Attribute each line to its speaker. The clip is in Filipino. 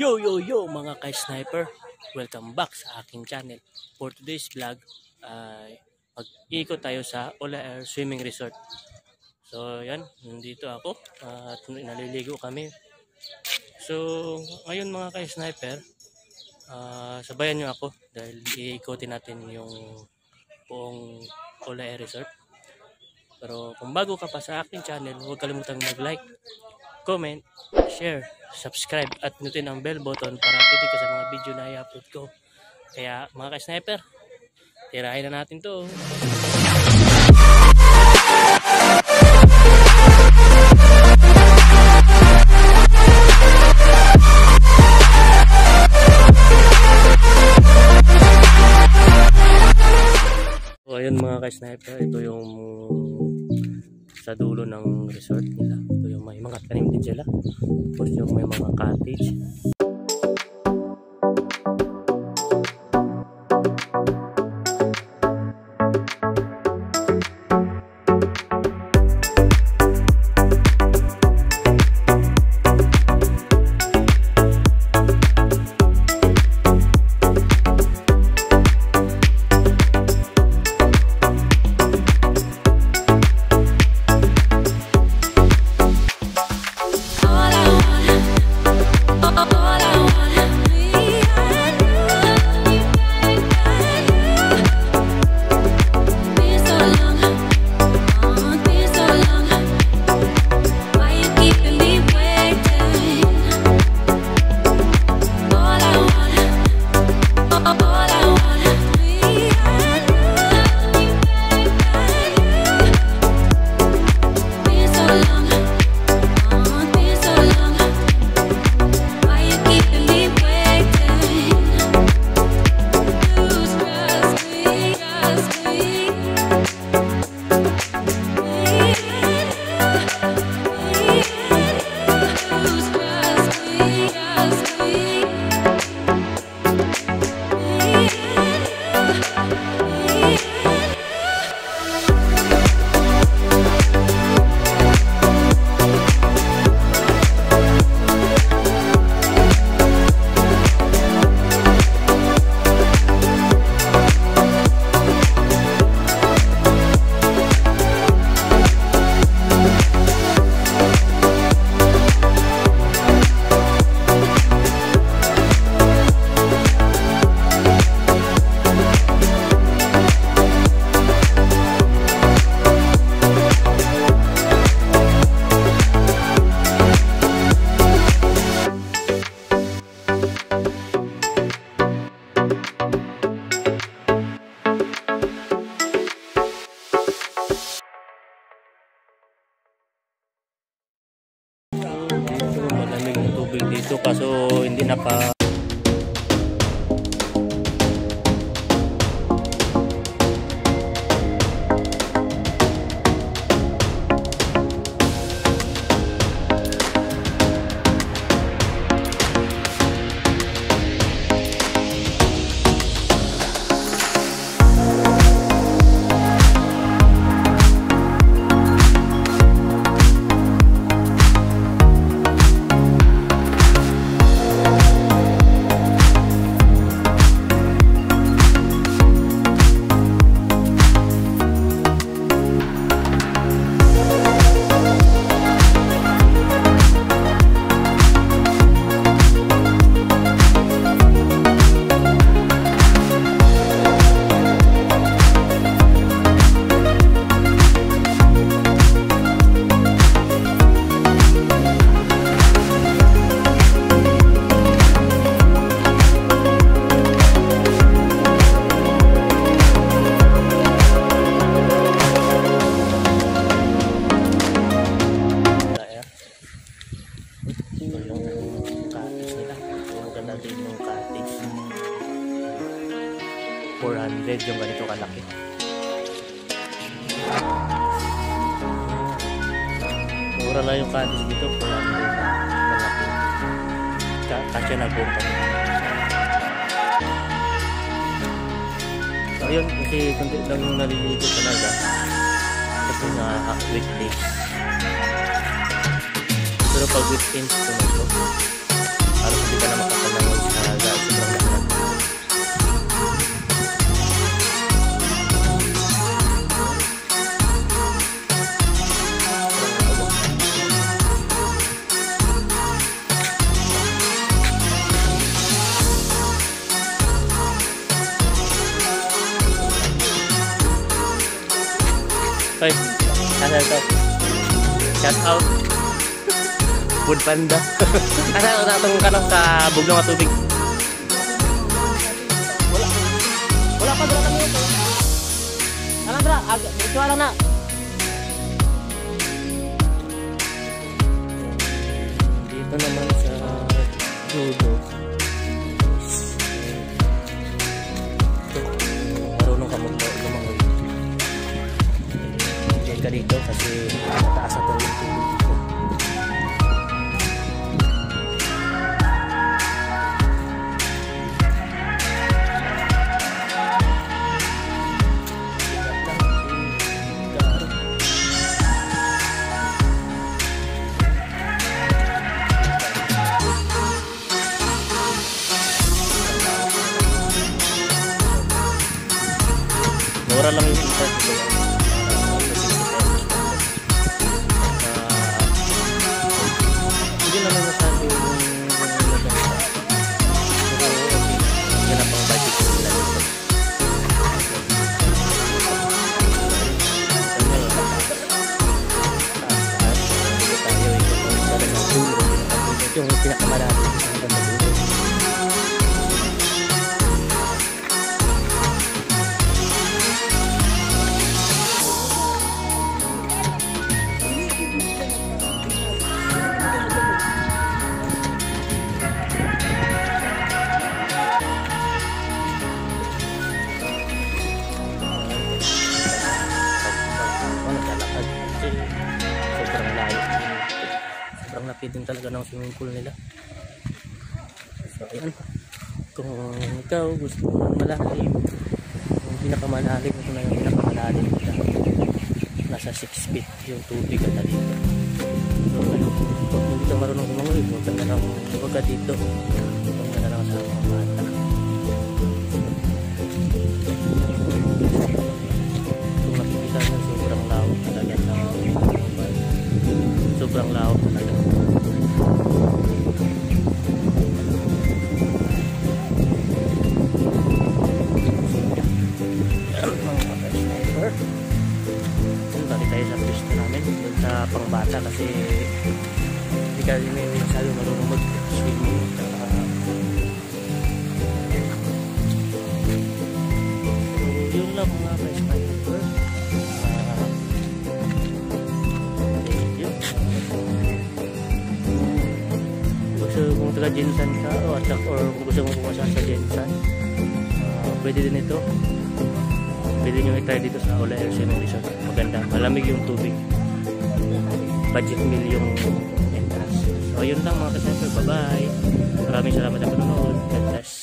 Speaker 1: Yo yo yo mga ka-sniper, welcome back sa aking channel. For today's vlog ay mag-ikot tayo sa Ola Air Swimming Resort. So yan, nandito ako at naliligo kami. So ngayon mga ka-sniper, ah, sabayan nyo ako dahil iikotin natin yung buong Ola Air Resort. Pero kung bago ka pa sa aking channel, huwag kalimutang mag-like, comment, share, subscribe at nutin ang bell button para update ka sa mga video na i-upload ko. Kaya mga ka-sniper, tirahin na natin to. So ayun mga ka-sniper, ito yung sa dulo ng resort nila. May mga tanim din sila. Tapos yung may mga cottage. Ito yung cottage nila. Yung ganda din yung cottage. 400 yung ganito kalaki. Mura lang yung cottage dito. 400 malaki. Ka- Kasya na buong kami. So yun, kasi kunti lang yung naliligo talaga. Kasi nga weekdays. Pero pag weekends ko na ito, para hindi ka na makapanahon sa halaga. Sobrang lahat. Hoy, shout out. Shout out. Food panda. asa ito natong kanang sa buglong at tubig? Wala. Wala pa dala kami ito. Ano? Ag, ito lang na. Dito naman sa dulo. Marunong ka mag lumangoy. Diyan ka dito kasi mataas na yung tubig Yung pinakamalapit ng swimming pool nila. So ayan kung ikaw gusto mo malalim yung pinakamalalim ito na yung pinakamalalim nila. Nasa 6 feet yung tubig at dito. So ano kung hindi ka marunong kumangoy huwag ka na lang huwag ka dito ka rin may masyado marunong mag-swimming So, yun lang mga thank you. Kung gusto mong taga Jinsan ka o at or kung gusto mong pumasa sa Jinsan, ah, pwede din ito. Pwede nyo i-try dito sa Ola Air Swimming Resort. Maganda. Malamig yung tubig. Budget meal yung. So, yun lang mga ka-sniper. Bye-bye. Maraming salamat sa panonood. God bless.